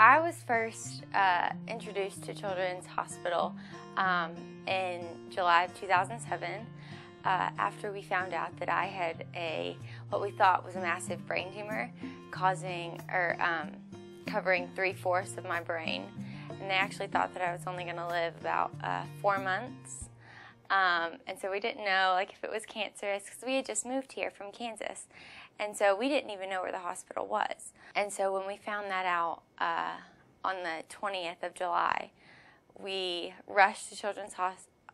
I was first uh, introduced to Children's Hospital um, in July of 2007 uh, after we found out that I had a what we thought was a massive brain tumor causing or um, covering three fourths of my brain. And they actually thought that I was only going to live about uh, four months. Um, and so we didn't know like if it was cancerous because we had just moved here from Kansas. And so we didn't even know where the hospital was. And so when we found that out uh, on the 20th of July, we rushed to Children's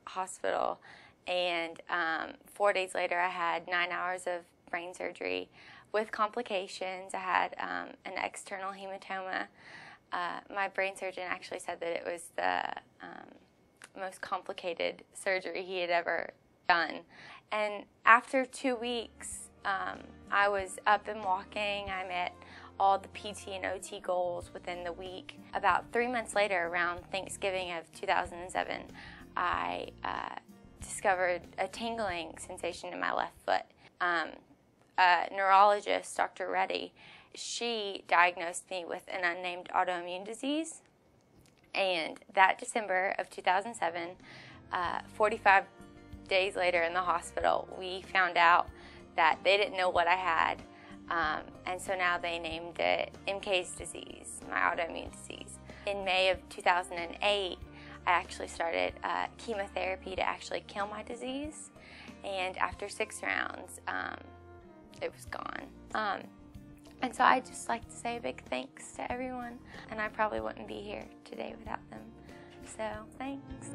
Hospital. And um, four days later, I had nine hours of brain surgery with complications. I had um, an external hematoma. Uh, my brain surgeon actually said that it was the um, most complicated surgery he had ever done. And after two weeks, um, I was up and walking. I met all the PT and OT goals within the week. About three months later, around Thanksgiving of 2007, I uh, discovered a tingling sensation in my left foot. Um, a neurologist, Dr. Reddy, she diagnosed me with an unnamed autoimmune disease. And that December of 2007, uh, 45 days later in the hospital, we found out that they didn't know what I had. Um, and so now they named it MK's disease, my autoimmune disease. In May of 2008, I actually started uh, chemotherapy to actually kill my disease. And after six rounds, um, it was gone. Um, and so I'd just like to say a big thanks to everyone. And I probably wouldn't be here today without them. So thanks.